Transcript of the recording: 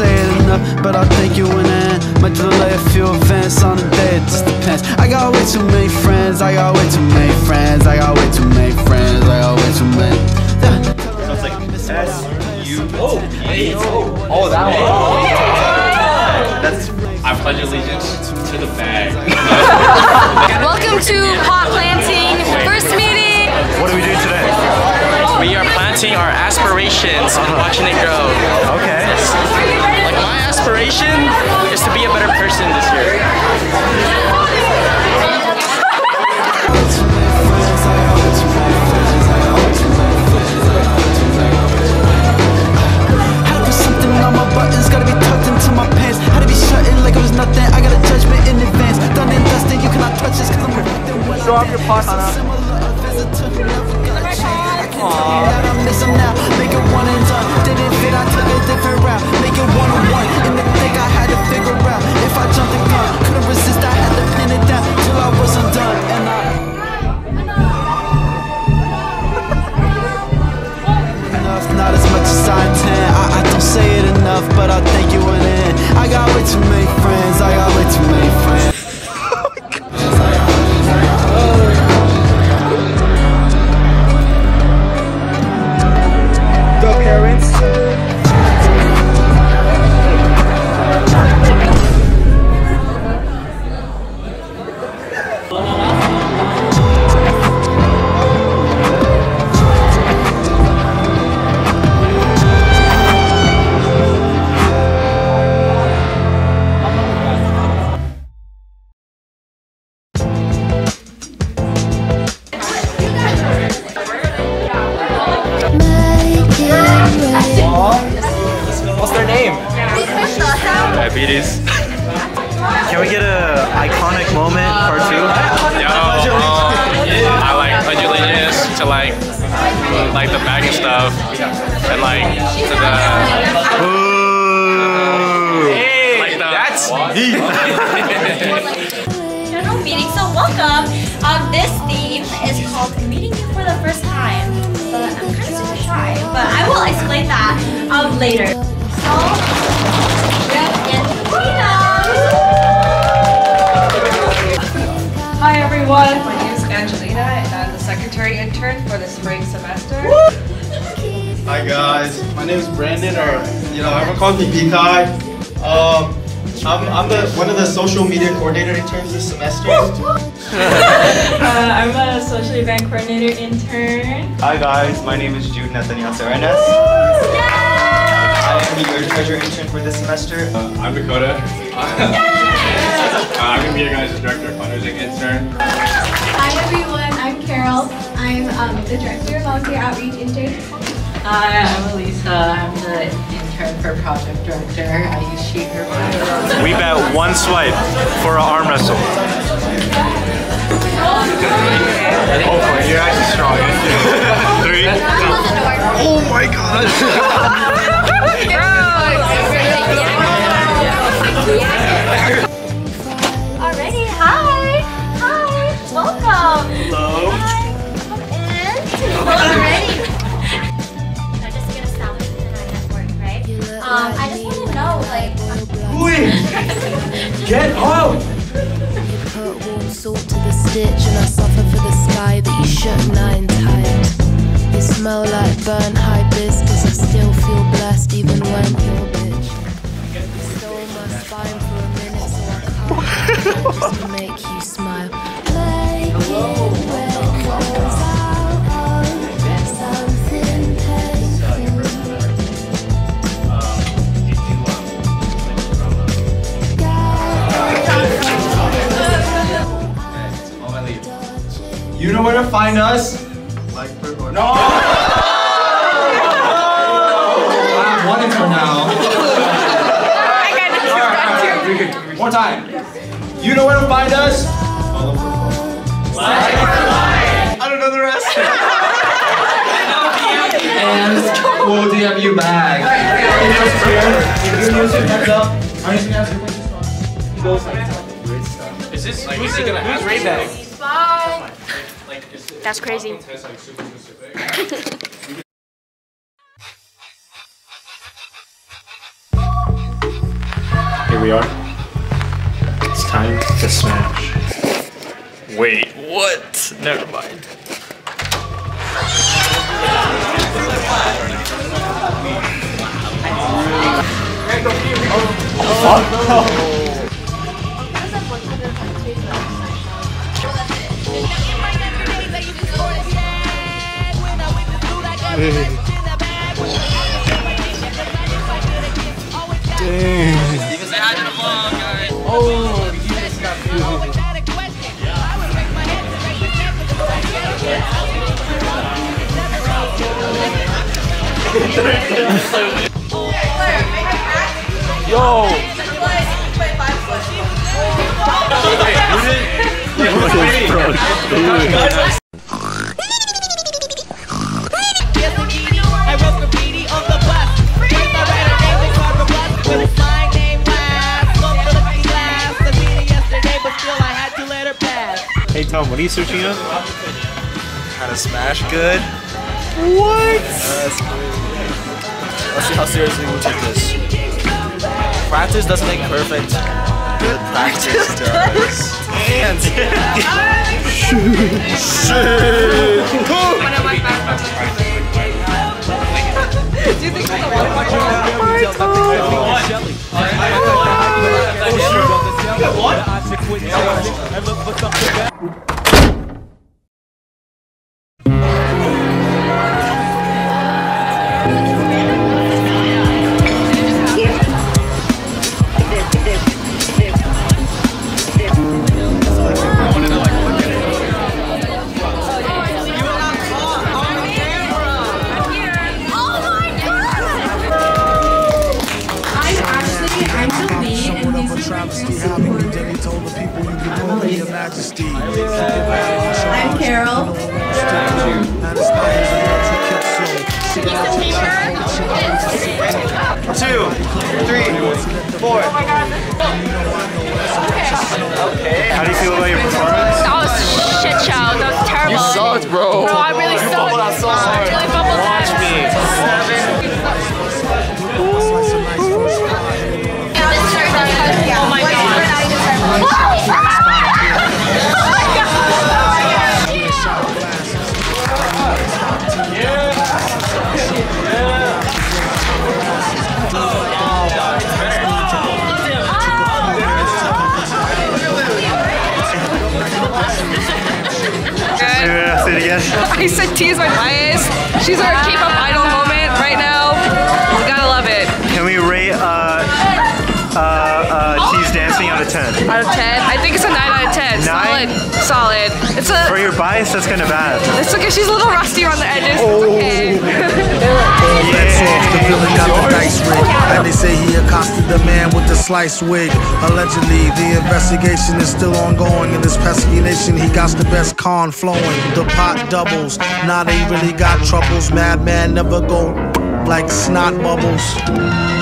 say it enough, but I'll thank you in the end. Might delay a few events on the day, it just depends. I got way too many friends, I got way too many friends, I got way too many friends, I got way too many. Yeah. So it's like S U O P. Oh, that one. That's I pledge allegiance to the bag. Welcome to pot planting first meeting. what are we doing today? We are planting our aspirations and watching it grow. Okay. Like my aspiration is to be a better person this year. Had to put on my buttons, gotta be tucked into my pants. Had to be shutting like it was nothing. I got a judgment in advance. Done and dusted, you cannot touch this cause I'm correcting what Show off your pot, Hannah. That I now, make it one and done. Didn't I a different route. Make it one on one. In the I had to figure out if I jumped. Couldn't resist, I had to pin it I wasn't done. And I not as much as I intend. I, I don't say it enough, but I thank you in end. I got way too many friends, I got way too many friends. Diabetes. Can we get a iconic moment part two? Yo, um, I like pledge allegiance to like, like the bag and stuff, and like to the. Boo! like the, That's General meeting. So welcome. Um, this theme is called meeting you for the first time. But I'm kind of super shy. But I will explain that um later. So intern for the spring semester. Hi guys, my name is Brandon, or you know, everyone calls me Pikai. Um, I'm, I'm the one of the social media coordinator interns this semester. Uh, I'm a social event coordinator intern. Hi guys, my name is Jude Nathaniel Serenes. I am the your treasure intern for this semester. Uh, I'm Dakota. uh, I'm gonna be your guys' director of fundraising intern. I'm um, the director of volunteer outreach intern. Hi, I'm Elisa. I'm the intern for project director. I use she, Shaker. We bet one swipe for an arm wrestle. Hopefully, you're actually strong. Three. Oh my gosh. smell like burnt hibiscus, I still feel blessed even when you're a bitch. You stole my spine for a minute so I can't just to make you smile. Make it where comes out of something painful. You know where to find us? Like for No! I have one intern now. Alright, One time. You know where to find us? I don't know the rest. and we'll DM you back. Give me a heads up. I'm just gonna ask you a question. He goes like, Is this like, who's he gonna who's Ray Bag? bye. That's crazy. here we are. It's time to smash. Wait, what? Never mind. Yo! I wrote graffiti let her pass. Hey Tom, what are you searching up? How to smash good. What? Let's see how seriously we take this. Practice doesn't make perfect. Good practice does. And Do you think that's a I'm I'm Carol. Two, three, four. Okay. How do you feel about your performance? She's our K-pop idol moment right now. We gotta love it. Can we rate uh, uh, uh, She's dancing out of 10? Out of 10, I think it's a 9 out of 10. Nine? Solid. Solid. It's a. For your bias, that's kind of bad. It's okay. She's a little rusty around the edges. Oh. It's okay. Bets off, the villain got the dice rig. And they say he accosted the man with the sliced wig. Allegedly, the investigation is still ongoing. In this pesky nation, he got the best con flowing. The pot doubles. Now they really got troubles. Madman never go like snot bubbles.